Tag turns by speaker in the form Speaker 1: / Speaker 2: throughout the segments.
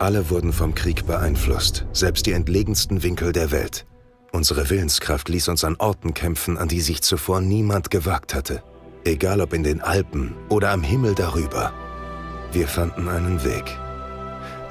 Speaker 1: Alle wurden vom Krieg beeinflusst, selbst die entlegensten Winkel der Welt. Unsere Willenskraft ließ uns an Orten kämpfen, an die sich zuvor niemand gewagt hatte. Egal ob in den Alpen oder am Himmel darüber. Wir fanden einen Weg.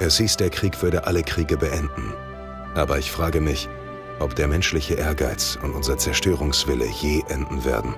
Speaker 1: Es hieß, der Krieg würde alle Kriege beenden. Aber ich frage mich, ob der menschliche Ehrgeiz und unser Zerstörungswille je enden werden.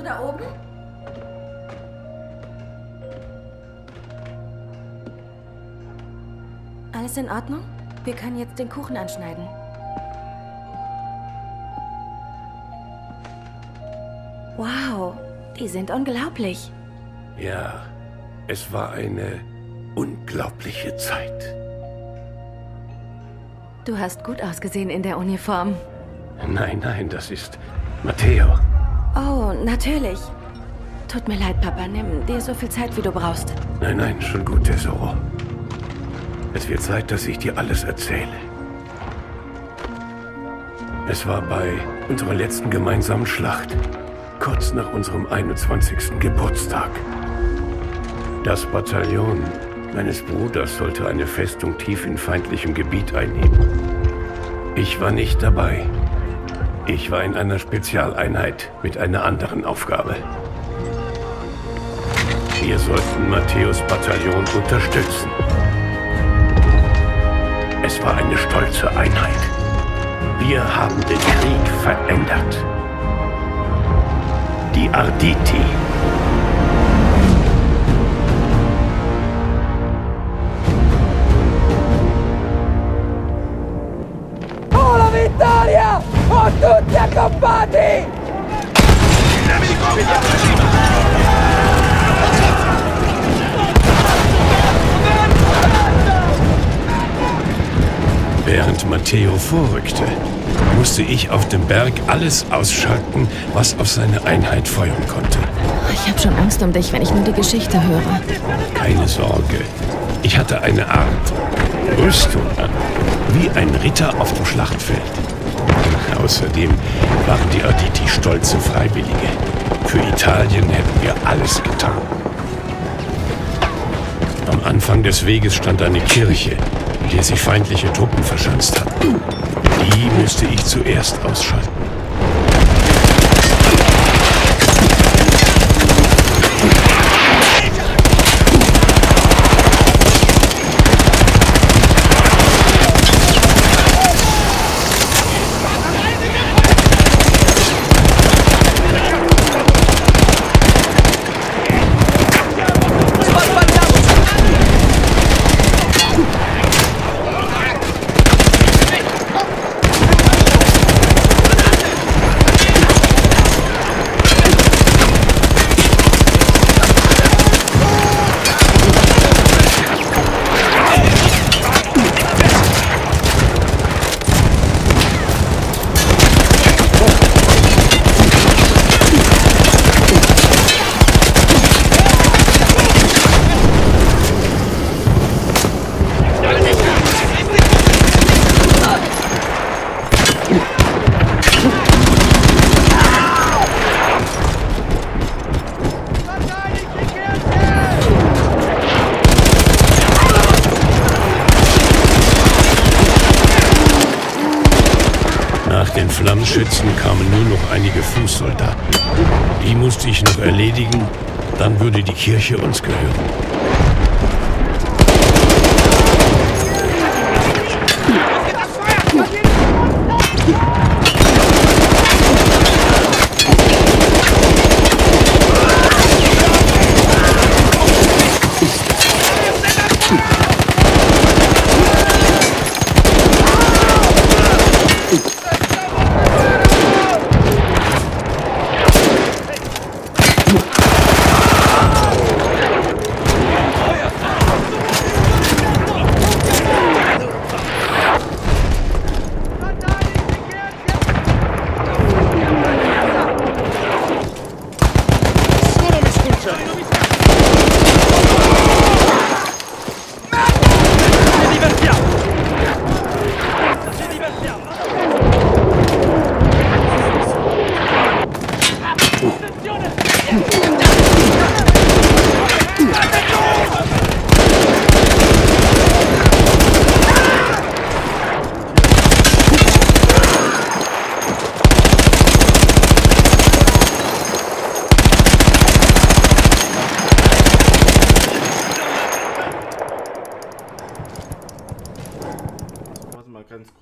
Speaker 2: Du da oben? Alles in Ordnung? Wir können jetzt den Kuchen anschneiden. Wow, die sind unglaublich.
Speaker 3: Ja, es war eine unglaubliche Zeit.
Speaker 2: Du hast gut ausgesehen in der Uniform.
Speaker 3: Nein, nein, das ist Matteo.
Speaker 2: Oh, natürlich. Tut mir leid, Papa. Nimm dir so viel Zeit, wie du brauchst.
Speaker 3: Nein, nein, schon gut, Tesoro. Es wird Zeit, dass ich dir alles erzähle. Es war bei unserer letzten gemeinsamen Schlacht, kurz nach unserem 21. Geburtstag. Das Bataillon meines Bruders sollte eine Festung tief in feindlichem Gebiet einnehmen. Ich war nicht dabei. Ich war in einer Spezialeinheit mit einer anderen Aufgabe. Wir sollten Matthäus Bataillon unterstützen. Es war eine stolze Einheit. Wir haben den Krieg verändert. Die Arditi.
Speaker 4: Oh la vittoria! Oh tutti accompati!
Speaker 3: Während Matteo vorrückte, musste ich auf dem Berg alles ausschalten, was auf seine Einheit feuern konnte.
Speaker 2: Ich habe schon Angst um dich, wenn ich nur die Geschichte höre.
Speaker 3: Keine Sorge. Ich hatte eine Art Rüstung an, wie ein Ritter auf dem Schlachtfeld. Außerdem waren die Arditi stolze Freiwillige. Für Italien hätten wir alles getan. Am Anfang des Weges stand eine Kirche, in der sich feindliche Truppen verschanzt hatten. Die musste ich zuerst ausschalten. Nach den Flammschützen kamen nur noch einige Fußsoldaten. Die musste ich noch erledigen, dann würde die Kirche uns gehören.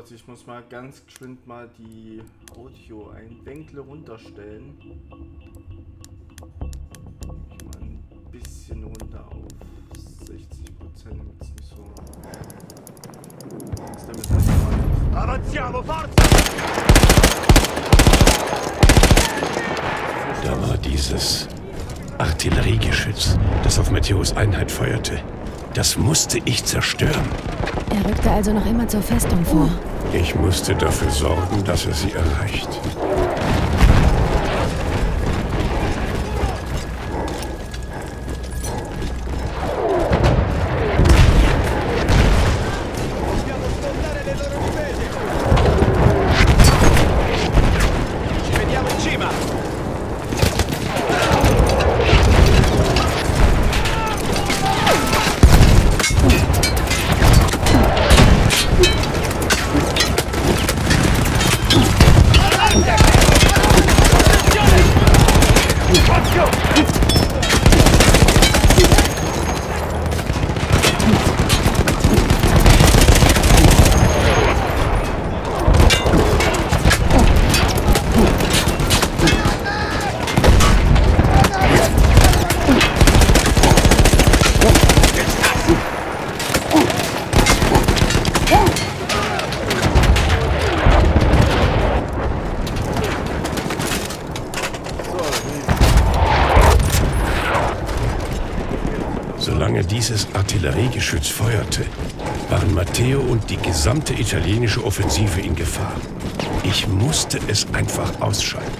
Speaker 1: Kurz, ich muss mal ganz geschwind mal die Audio ein Wenkle runterstellen. Ich mal ein bisschen runter auf 60 Prozent, damit es nicht so.
Speaker 5: Avanziamo, forza!
Speaker 3: Da war dieses Artilleriegeschütz, das auf Matthäus Einheit feuerte. Das musste ich zerstören.
Speaker 2: Er rückte also noch immer zur Festung vor.
Speaker 3: Ich musste dafür sorgen, dass er sie erreicht. Feuerte, waren Matteo und die gesamte italienische Offensive in Gefahr. Ich musste es einfach ausschalten.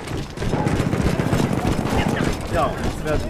Speaker 1: Ja, das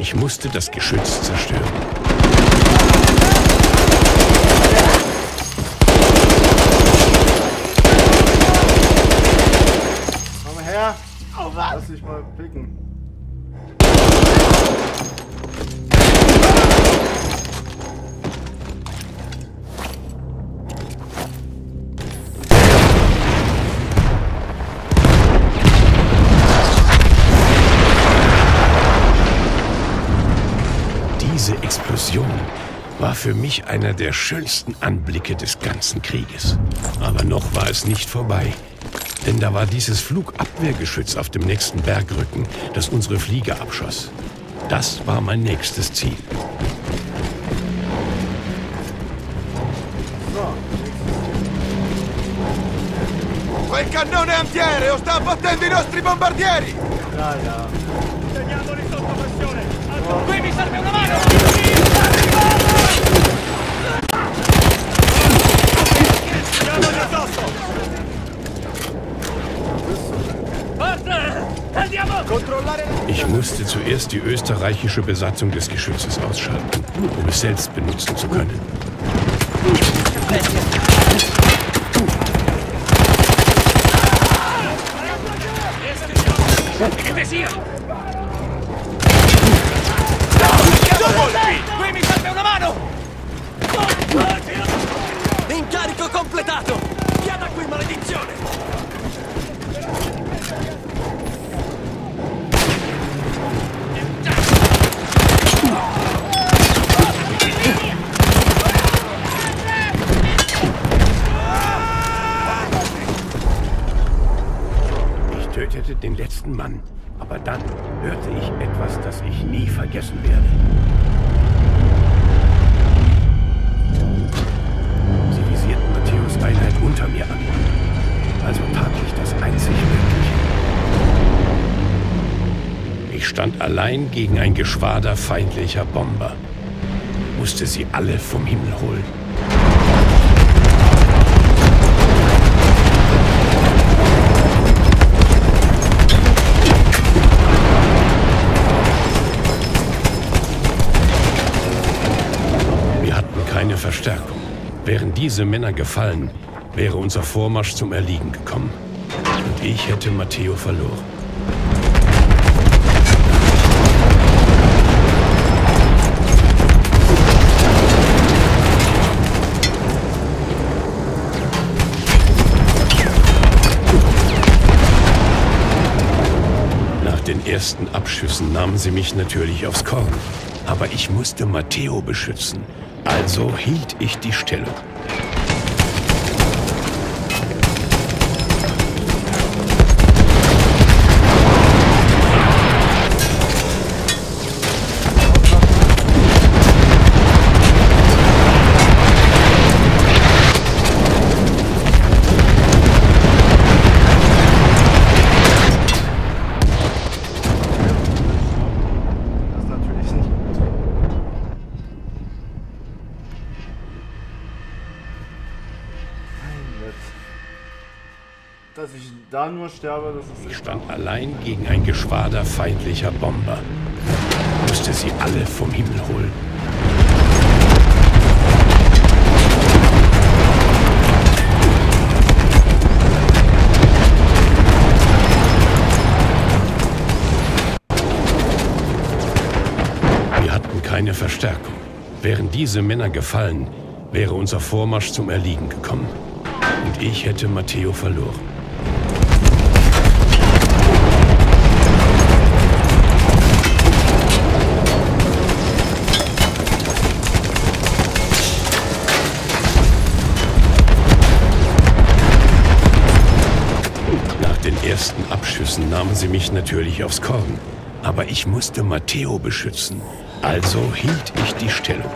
Speaker 3: Ich musste das Geschütz zerstören.
Speaker 1: Komm her. Lass dich mal picken.
Speaker 3: War für mich einer der schönsten Anblicke des ganzen Krieges. Aber noch war es nicht vorbei. Denn da war dieses Flugabwehrgeschütz auf dem nächsten Bergrücken, das unsere Flieger abschoss. Das war mein nächstes Ziel.
Speaker 5: Quel cannone antiaereo sta abbattendo i nostri bombardieri! Teniamoli sotto pressione!
Speaker 4: Qui mi serve una mano!
Speaker 3: Ich musste zuerst die österreichische Besatzung des Geschützes ausschalten, um es selbst benutzen zu können.
Speaker 4: Incarico completato! Via qui, maledizione!
Speaker 3: Ich tötete den letzten Mann, aber dann hörte ich etwas, das ich nie vergessen werde. Sie visierten Matthäus Einheit unter mir an. Also tat ich das einzig Mögliche. Ich stand allein gegen ein Geschwader feindlicher Bomber. Musste sie alle vom Himmel holen. Verstärkung. Wären diese Männer gefallen, wäre unser Vormarsch zum Erliegen gekommen. Und ich hätte Matteo verloren. Nach den ersten Abschüssen nahmen sie mich natürlich aufs Korn. Aber ich musste Matteo beschützen. Also hielt ich die Stellung.
Speaker 1: Sterbe,
Speaker 3: Ich stand allein gegen ein Geschwader feindlicher Bomber. Musste sie alle vom Himmel holen. Wir hatten keine Verstärkung. Wären diese Männer gefallen, wäre unser Vormarsch zum Erliegen gekommen. Und ich hätte Matteo verloren. Ersten Abschüssen nahmen sie mich natürlich aufs Korn. Aber ich musste Matteo beschützen. Also hielt ich die Stellung.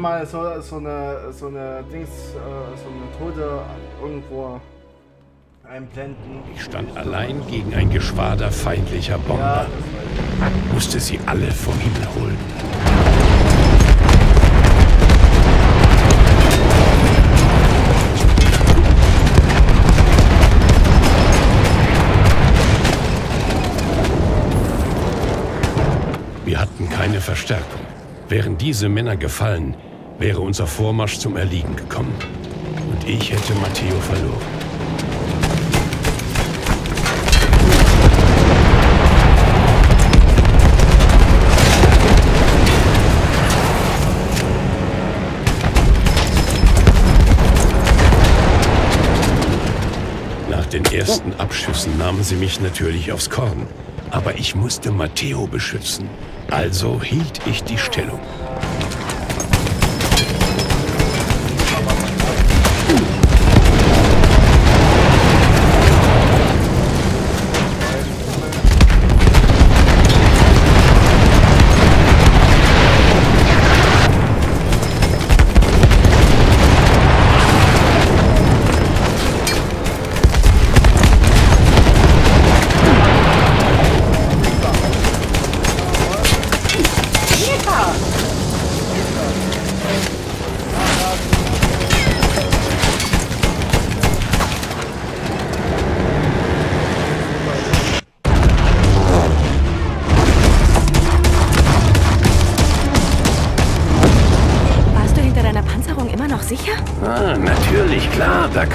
Speaker 1: Mal so, so eine so eine Dings, äh, so eine Tote irgendwo einblenden.
Speaker 3: Ich stand allein gegen ein Geschwader feindlicher
Speaker 1: Ja,
Speaker 3: Bomber,
Speaker 1: ich.
Speaker 3: musste sie alle vom Himmel holen. Wir hatten keine Verstärkung. Wären diese Männer gefallen, wäre unser Vormarsch zum Erliegen gekommen. Und ich hätte Matteo verloren. Nach den ersten Abschüssen nahmen sie mich natürlich aufs Korn. Aber ich musste Matteo beschützen. Also hielt ich die Stellung.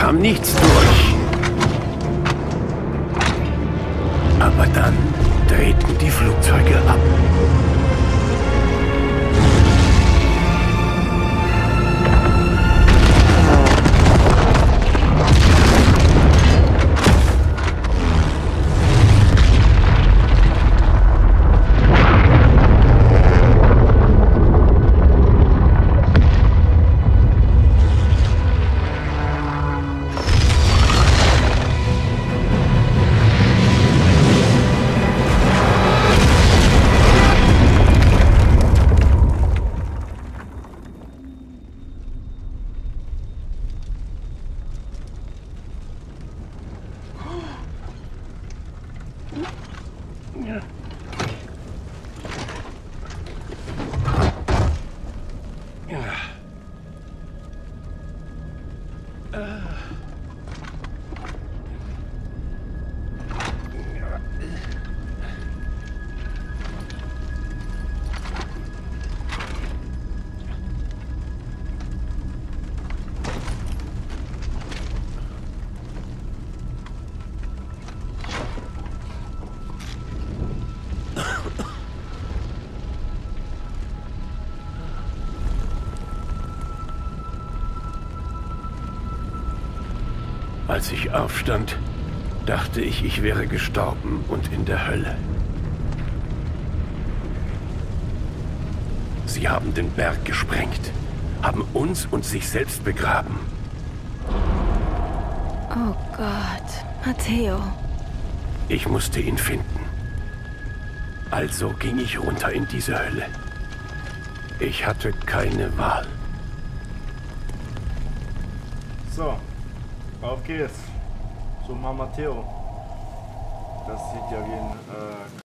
Speaker 3: Kam nichts Yeah. Als ich aufstand, dachte ich, ich wäre gestorben und in der Hölle. Sie haben den Berg gesprengt, haben uns und sich selbst begraben.
Speaker 2: Oh Gott, Matteo.
Speaker 3: Ich musste ihn finden. Also ging ich runter in diese Hölle. Ich hatte keine Wahl.
Speaker 1: So, auf geht's. Zum Matteo. Das sieht ja wie ein äh,